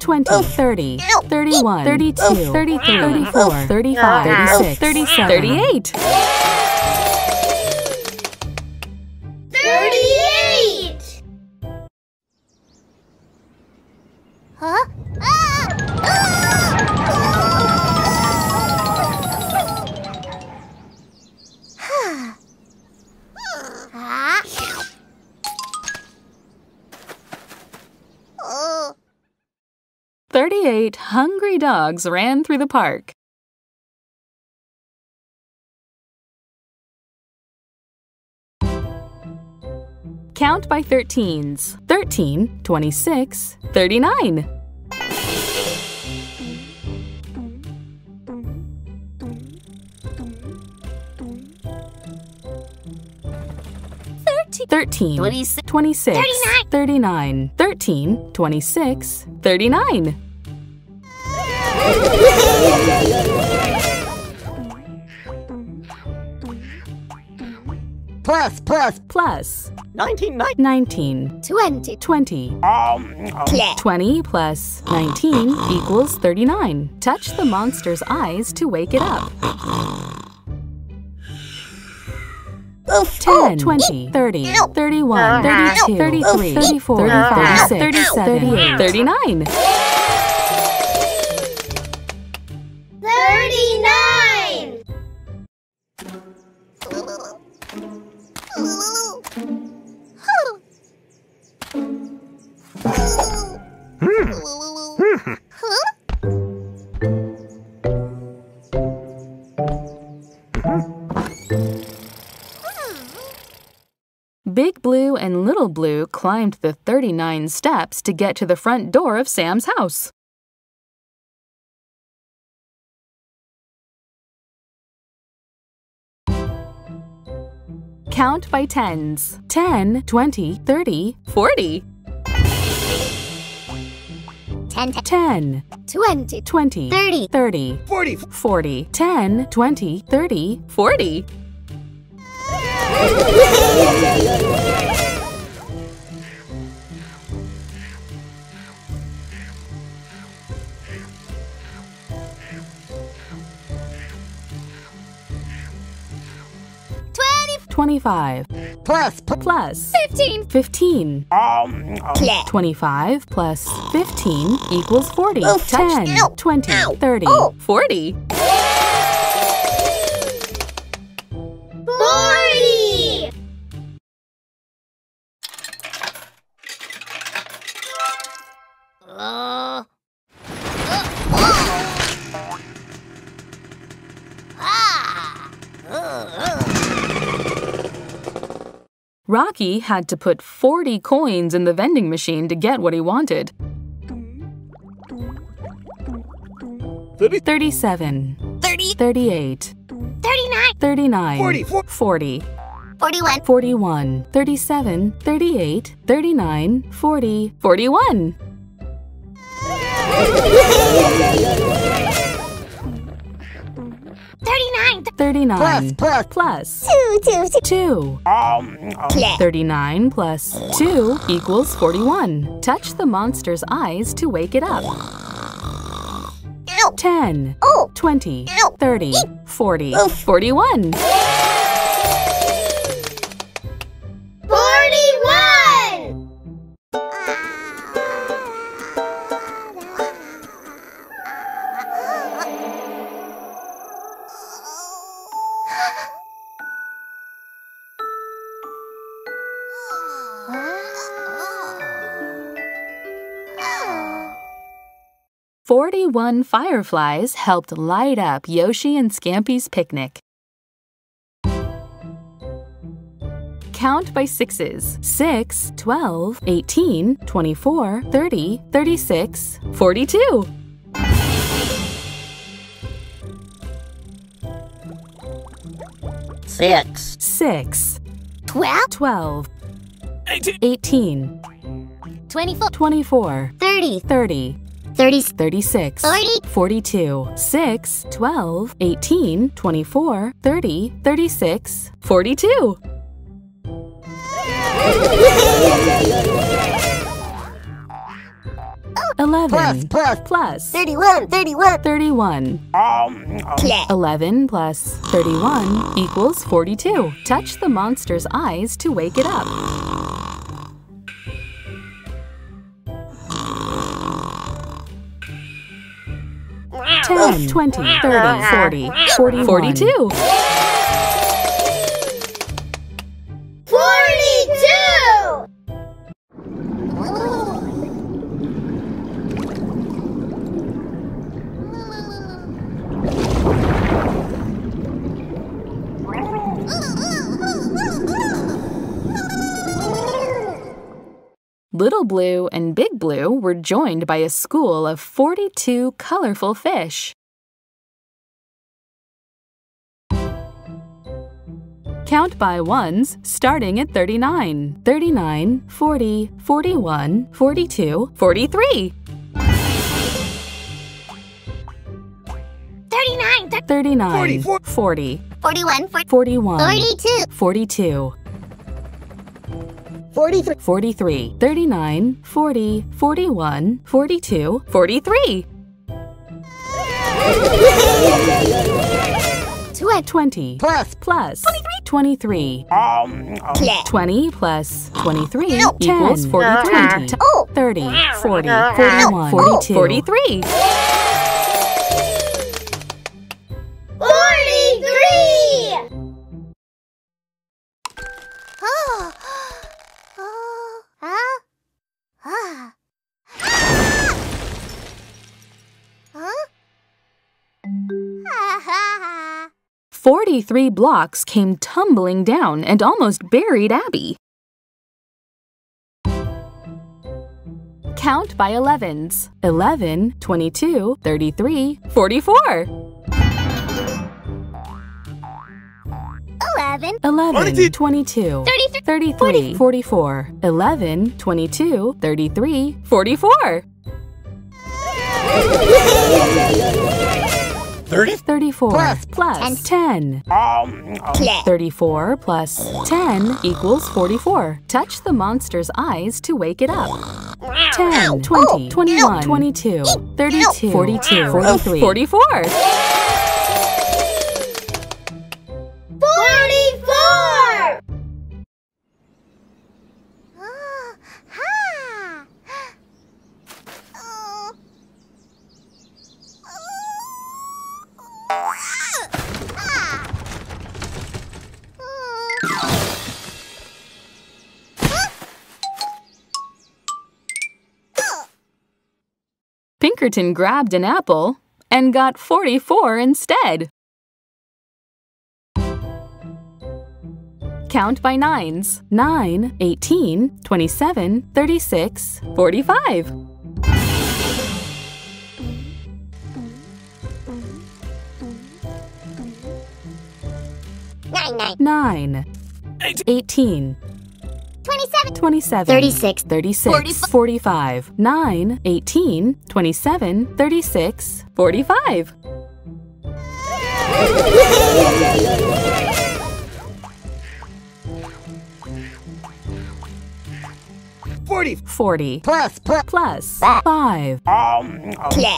20, 30, 31, 32, 33, 34, 35, 36, 37, 38. 38 hungry dogs ran through the park. Count by 13s 13, 26, 39. 13, 26, 26, 39. 39, 13, 26, 39. Plus, plus, Plus. 19, 19, Twenty. 20. Um, Play. 20 plus 19 equals 39. Touch the monster's eyes to wake it up. 10, 20, 30, 31, 32, 33, 34, 35, 36, 37, 38, 39. Climbed the 39 steps to get to the front door of Sam's house. Count by tens 10, 20, 30, 40. Ten. 10, Twenty. 20, Thirty. 30, 40, 40, 10, 20, 30, 40. 25 plus, plus, plus Fifteen. 15. Um, um. Play. 25 plus 15 equals 40. Oh, 10, Ow. 20, Ow. 30, Oh. 40. Rocky had to put 40 coins in the vending machine to get what he wanted. 30, 37, Thirty. 38, Thirty-nine. 39, 40, 40, Forty-one. 41, 37, 38, 39, 40, 41. 39 plus, plus Two. Two. Two. 2. Um, um. Play. 39 plus 2 equals 41. Touch the monster's eyes to wake it up. 10, Oh. 20, Ow. 30, 40, Oof. 41. 41 fireflies helped light up Yoshi and Scampy's picnic. Count by sixes 6, 12, 18, 24, 30, 36, 42. Six. Six. Twelve. Twelve. Eighteen. Eighteen. Twenty-four. Twenty-four. Thirty. Thirty. 30, 36, 40, 42, 6, 12, 18, 24, 30, 36, 42. Eleven plus, plus 31, 31. thirty-one. Um, Clap. Eleven plus thirty-one equals forty-two. Touch the monster's eyes to wake it up. Ten, twenty, thirty, forty, forty, forty-two. 42! Little Blue and Big Blue were joined by a school of 42 colorful fish. Count by ones starting at 39, 39, 40, 41, 42, 43, 39, 39, 44. 40, 41, 41, 42, 42, 43, 43, 39, 40, 41, 42, 43. 20 plus, plus. 23. Um, um, clap. 20 plus 23 No. equals 10. 43. T- Oh. 30, 40, 41, 42, 43. 43! 43 blocks came tumbling down and almost buried Abby. Count by 11s 11, 22, 33, 44. 11, 11, 22, 33, 33, 44. 11, 22, 33, 44. 30, 34 Plus. plus 10. Um, um. clap. 34 plus 10 equals 44. Touch the monster's eyes to wake it up. 10, 20, 21, 22, 32, 42, 43, 44. 44! Pinkerton grabbed an apple and got 44 instead. Count by nines 9, 18, 27, 36, 45. Nine, nine. 9, 18, 27, 27, 36, 36, 45, 9, 18, 27, 36, 45. 40, 40 plus, plus, plus 5. clap. Um,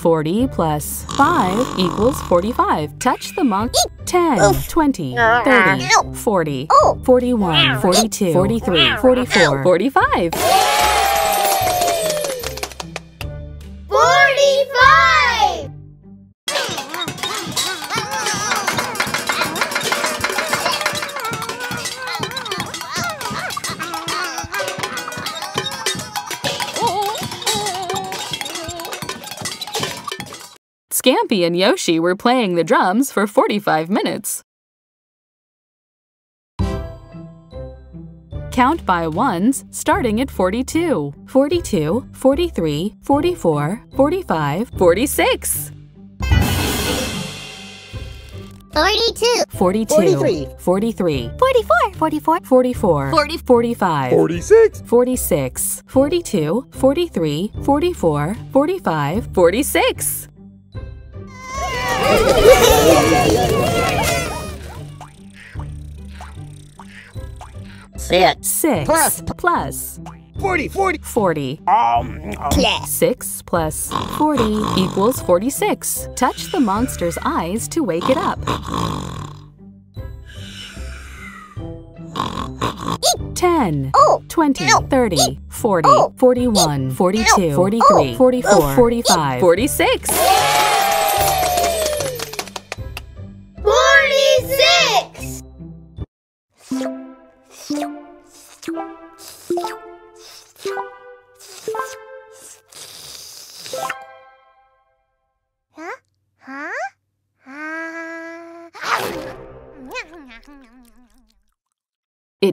40 plus 5 equals 45. Touch the monk. 10, 20, 30, 40, Oh. 41, 42, 43, 44, 45. 45! Scampy and Yoshi were playing the drums for 45 minutes. Count by ones starting at 42, 42, 43, 44, 45, 46. Forty-two. 42 Forty-three. 43 Forty-four. Forty-four. 44 Forty- 45 46, 46 42 43 44 45 46 Six. 6 Plus. Plus. plus 40, 40, 40 um, um. Plus. 6 plus 40 equals 46. Touch the monster's eyes to wake it up. 10, Oh. 20, 30, 40, Oh. 41, 42, 43, Oh. 44, 45, 46.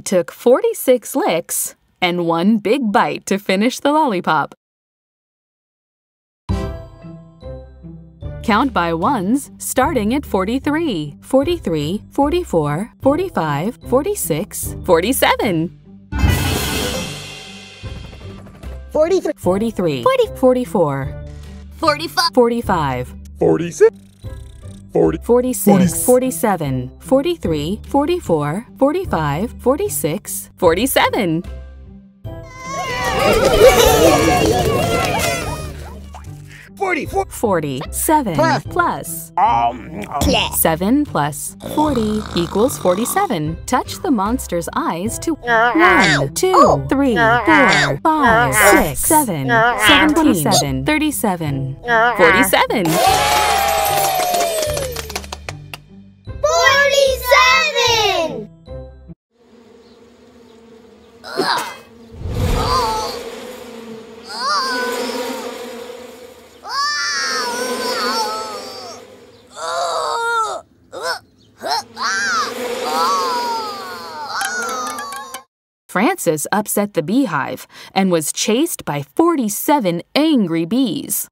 It took 46 licks and one big bite to finish the lollipop. Count by ones, starting at 43, 43, 44, 45, 46, 47, Forty-three. 43, Forty- 44, Forty-five. 45, 46, 40, 46, 47, 43, 44, 45, 46, 47. Forty-four, 40, 7 Plus. Um, um. plus Plus. 7 plus 40 equals 47. Touch the monster's eyes to 1, 2, 3, 4, 5, 6, 7, 17, 37, 47. Forty-seven. Francis upset the beehive and was chased by 47 angry bees.